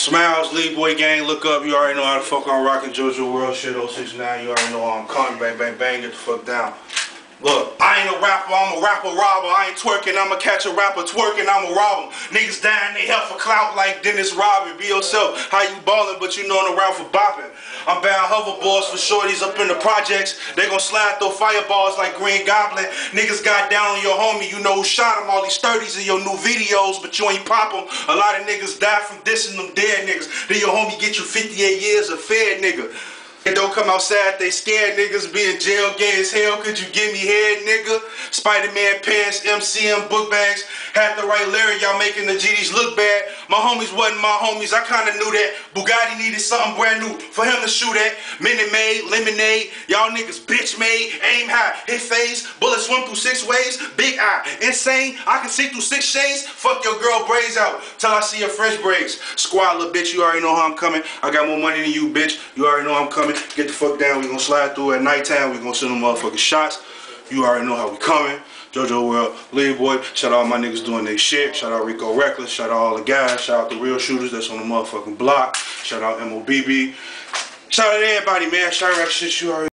Smylez, Lead Boy Gang, look up. You already know how the fuck I'm rocking JoJo World shit 069. You already know how I'm coming. Bang, bang, bang. Get the fuck down. Look, I ain't a rapper, I'm a rapper robber. I ain't twerking, I'ma catch a rapper twerking, I'ma rob him. Niggas dying, they hell for clout like Dennis Rodman. Be yourself, how you ballin', but you know I'm around for bopping. I'm bound hoverboards for shorties up in the projects. They gon' slide through fireballs like Green Goblin. Niggas got down on your homie, you know who shot him. All these 30s in your new videos, but you ain't pop. A lot of niggas die from dissing them dead niggas. Then your homie get you 58 years of fed nigga. And don't come outside, they scared niggas be in jail gay as hell. Could you give me head, nigga? Spider-Man pants, MCM book bags. Had the right lyric, y'all making the GDs look bad. My homies wasn't my homies, I kinda knew that. Bugatti needed something brand new for him to shoot at. Minute Maid, Lemonade, y'all niggas bitch made. Aim high, hit phase, bullets swim through six ways. Big eye, insane, I can see through six shades. Fuck your girl braids out till I see your fresh braids. Squad, little bitch, you already know how I'm coming. I got more money than you, bitch. You already know I'm coming. Get the fuck down. We gonna slide through at nighttime. We gonna send them motherfucking shots. You already know how we coming. JoJo World, Leagueboii. Shout out my niggas doing their shit. Shout out Rico Recklezz. Shout out all the guys. Shout out the real shooters that's on the motherfucking block. Shout out MOBB. Shout out to everybody, man. Shout out shit you already.